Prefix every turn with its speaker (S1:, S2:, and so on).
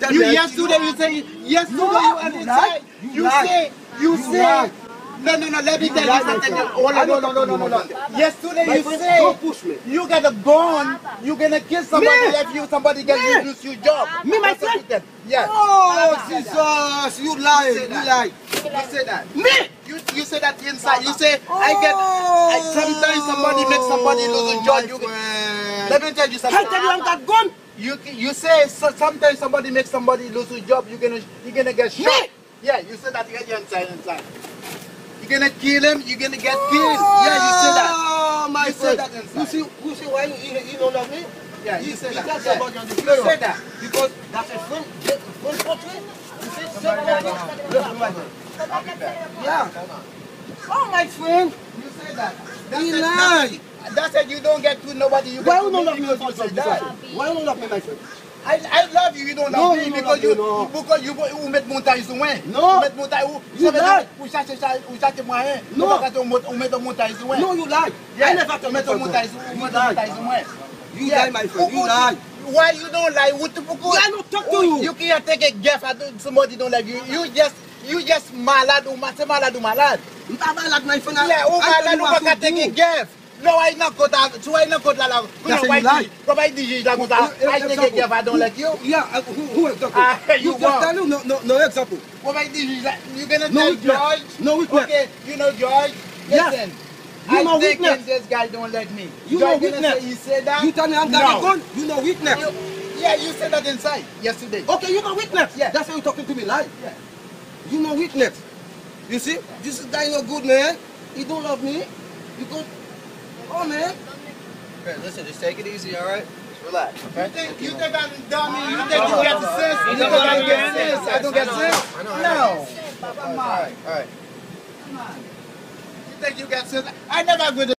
S1: tell
S2: You yesterday you say yesterday
S1: No,
S2: you and
S1: you
S2: you say
S1: You
S2: say you
S1: You
S2: say
S1: lie.
S2: no no no let me tell you something. Hold on, no
S1: don't
S2: no no no no. Yesterday you say
S1: don't push me.
S2: you get a gun, you gonna kill somebody
S1: Me?
S2: if you somebody get you lose your job.
S1: Me, my
S2: That's what
S1: friend?
S2: you get. Yeah.
S1: Oh, Jesus, you lie, you lie.
S2: You say that.
S1: Me?
S2: You you say that inside. You say I get. I, oh, sometimes somebody makes somebody lose a job.
S1: Oh,
S2: You, let me tell you something.
S1: I tell you, I'm that gun.
S2: You you say so, sometimes somebody makes somebody lose a job. You're gonna you're gonna get shot.
S1: Me?
S2: Yeah, you say that. You get inside inside. You're gonna kill him. You're gonna get killed. Yeah, you say that.
S1: Oh, my
S2: You say
S1: friend.
S2: that inside.
S1: You see, you see why you, you, you don't love me?
S2: Yeah,
S1: you,
S2: you say
S1: you
S2: that. Yeah. You say that.
S1: Because that's a friend, friend portrait. You say somebody. Yeah. Oh, my friend.
S2: You say that.
S1: He
S2: it. That said you don't get food, nobody you
S1: Why
S2: get
S1: Why
S2: you
S1: don't love me
S2: because
S1: yourself,
S2: that?
S1: Why you don't love me myself?
S2: I, I love you, you don't love
S1: no,
S2: me because you,
S1: no.
S2: because you ou met montagne sou mwen.
S1: Non.
S2: Ou met montagne ou,
S1: you lie.
S2: Ou chache, ou chache mwen.
S1: Non.
S2: Ou met montagne sou mwen.
S1: No, you lie.
S2: Yeah.
S1: I never tell
S2: met
S1: montagne
S2: sou mwen.
S1: You lie. You
S2: yeah.
S1: lie, my friend. You lie.
S2: Why you don't lie? What the fuck?
S1: Yeah, I don't talk to you.
S2: You can't take a gift at somebody don't love you. You just, you just malade ou malade ou malade.
S1: Mpa malade, my friend.
S2: Yeah, ou malade ou pa
S1: ka
S2: take a gift. No, I not got that. So I not got that.
S1: That's a lie.
S2: Come I DJ la got that.
S1: Uh,
S2: I take a
S1: example.
S2: gift. I don't like you.
S1: Yeah, uh, who, who example?
S2: Ah, you
S1: just tell you no, no, no example.
S2: What I DJ la? You gonna tell. George?
S1: No weakness.
S2: Okay, you know George.
S1: Yes.
S2: Listen.
S1: You
S2: I
S1: know weakness.
S2: this guy don't like me.
S1: You know
S2: gonna
S1: weakness.
S2: You say that?
S1: You tell me I'm got a gun. You know weakness.
S2: Yeah, you said that inside yesterday.
S1: Okay, you know weakness.
S2: Yeah.
S1: That's why you talking to me like.
S2: Yeah.
S1: You know weakness. You see, this guy no good man. He don't love me because, oh man.
S3: Hey, listen, just take it easy, all right? Just relax,
S2: You
S3: okay?
S2: think you think I'm dummy? You think you get the sense? You think I don't get sense? I don't get sense?
S3: I know, I know.
S2: No.
S3: All right, all right.
S2: You think you get sense? I never go to